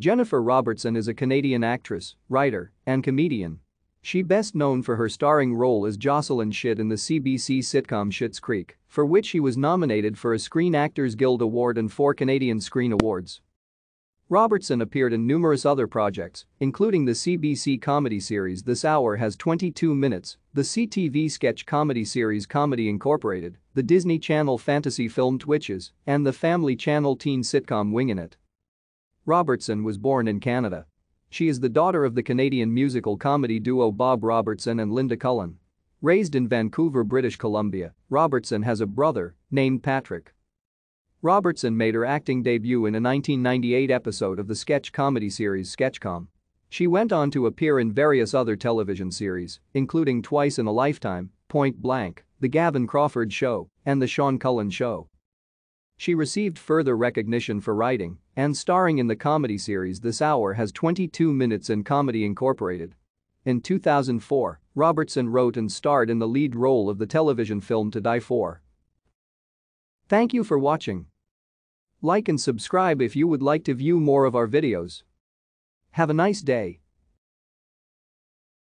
Jennifer Robertson is a Canadian actress, writer, and comedian. She best known for her starring role as Jocelyn Schitt in the CBC sitcom Schitt's Creek, for which she was nominated for a Screen Actors Guild Award and four Canadian Screen Awards. Robertson appeared in numerous other projects, including the CBC comedy series This Hour Has 22 Minutes, the CTV sketch comedy series Comedy Incorporated, the Disney Channel fantasy film Twitches, and the Family Channel teen sitcom Wingin' It. Robertson was born in Canada. She is the daughter of the Canadian musical comedy duo Bob Robertson and Linda Cullen. Raised in Vancouver, British Columbia, Robertson has a brother named Patrick. Robertson made her acting debut in a 1998 episode of the sketch comedy series Sketchcom. She went on to appear in various other television series, including Twice in a Lifetime, Point Blank, The Gavin Crawford Show, and The Sean Cullen Show. She received further recognition for writing and starring in the comedy series This Hour Has 22 Minutes in Comedy Incorporated. In 2004, Robertson wrote and starred in the lead role of the television film To Die For. Thank you for watching. Like and subscribe if you would like to view more of our videos. Have a nice day.